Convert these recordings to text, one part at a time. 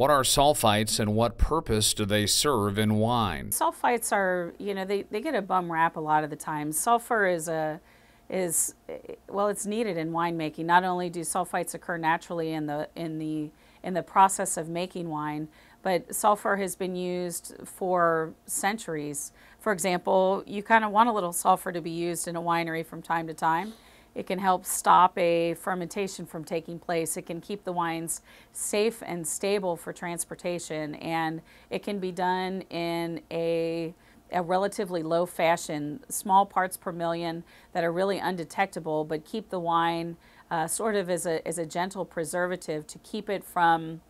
What are sulfites and what purpose do they serve in wine? Sulfites are, you know, they, they get a bum rap a lot of the time. Sulfur is a is well, it's needed in winemaking. Not only do sulfites occur naturally in the in the in the process of making wine, but sulfur has been used for centuries. For example, you kind of want a little sulfur to be used in a winery from time to time. It can help stop a fermentation from taking place. It can keep the wines safe and stable for transportation, and it can be done in a a relatively low fashion, small parts per million that are really undetectable, but keep the wine uh, sort of as a, as a gentle preservative to keep it from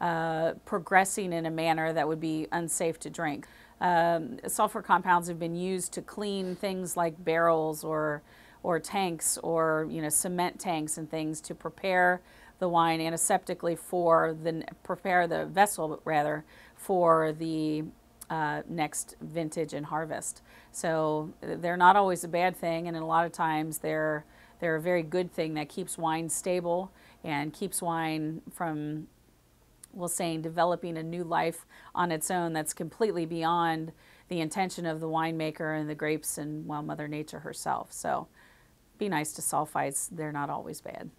uh, progressing in a manner that would be unsafe to drink. Um, sulfur compounds have been used to clean things like barrels or, or tanks or you know, cement tanks and things to prepare the wine antiseptically for the, prepare the vessel rather for the uh, next vintage and harvest. So they're not always a bad thing, and a lot of times they're they're a very good thing that keeps wine stable and keeps wine from, well saying developing a new life on its own that's completely beyond the intention of the winemaker and the grapes and well, Mother Nature herself. So be nice to sulfites; they're not always bad.